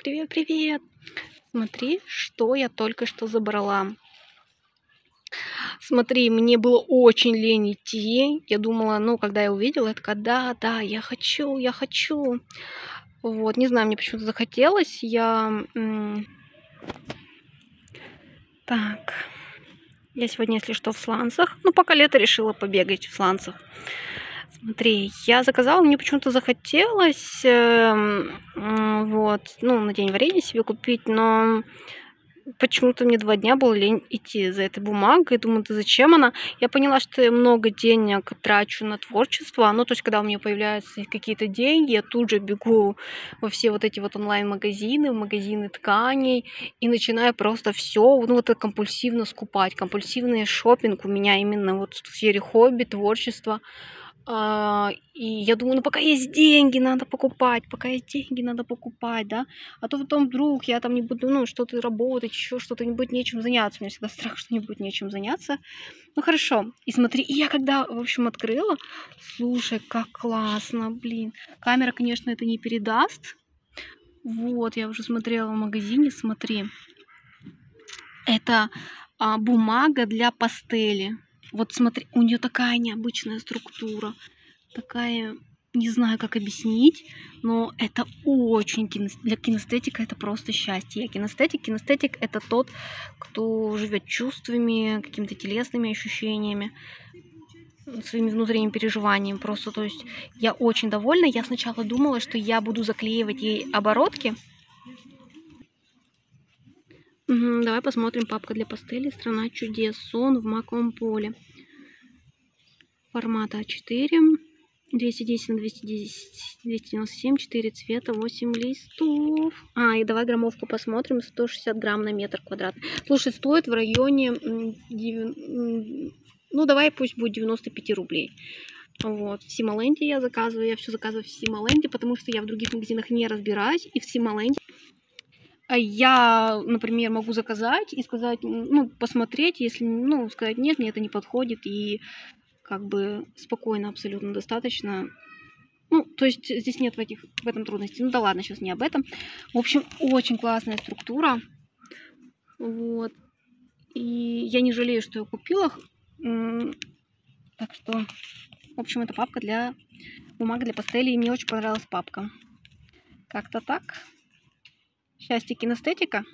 Привет, привет! Смотри, что я только что забрала. Смотри, мне было очень лень идти. Я думала, ну, когда я увидела, я такая, да, да, я хочу, я хочу. Вот, не знаю, мне почему-то захотелось. Я... Так. Я сегодня, если что, в сланцах. Ну, пока лето решила побегать в сланцах. Смотри, я заказала, мне почему-то захотелось, э, вот, ну, на день варенья себе купить, но почему-то мне два дня было лень идти за этой бумагой. Думаю, да зачем она? Я поняла, что я много денег трачу на творчество. Ну, то есть, когда у меня появляются какие-то деньги, я тут же бегу во все вот эти вот онлайн-магазины, в магазины тканей и начинаю просто все, ну, вот это компульсивно скупать. Компульсивный шопинг у меня именно вот в сфере хобби, творчества. А, и я думаю, ну пока есть деньги, надо покупать, пока есть деньги, надо покупать, да, а то потом вдруг я там не буду, ну, что-то работать, еще что-то, не будет нечем заняться, у меня всегда страх, что не будет нечем заняться, ну, хорошо, и смотри, и я когда, в общем, открыла, слушай, как классно, блин, камера, конечно, это не передаст, вот, я уже смотрела в магазине, смотри, это а, бумага для пастели, вот смотри, у нее такая необычная структура, такая, не знаю, как объяснить, но это очень кинес... для кинестетика это просто счастье. Я кинестетик, кинестетик это тот, кто живет чувствами, какими-то телесными ощущениями своими внутренними переживаниями просто то есть я очень довольна я сначала думала что я буду заклеивать ей оборотки Угу, давай посмотрим папка для пастели страна чудес сон в маковом поле формата А4 210 на 210 297 4 цвета 8 листов. А и давай граммовку посмотрим. 160 грамм на метр квадратный. Слушай стоит в районе 9, ну давай пусть будет 95 рублей. Вот, в Симоленде я заказываю, я все заказываю в Симоленде, потому что я в других магазинах не разбираюсь, и в Симоленде я, например, могу заказать и сказать, ну, посмотреть, если, ну, сказать, нет, мне это не подходит, и как бы спокойно абсолютно достаточно. Ну, то есть здесь нет в, этих, в этом трудностей. Ну да ладно, сейчас не об этом. В общем, очень классная структура. Вот. И я не жалею, что я купила. Так что, в общем, это папка для бумага для пастели. И мне очень понравилась папка. Как-то так. Счастье кинестетика.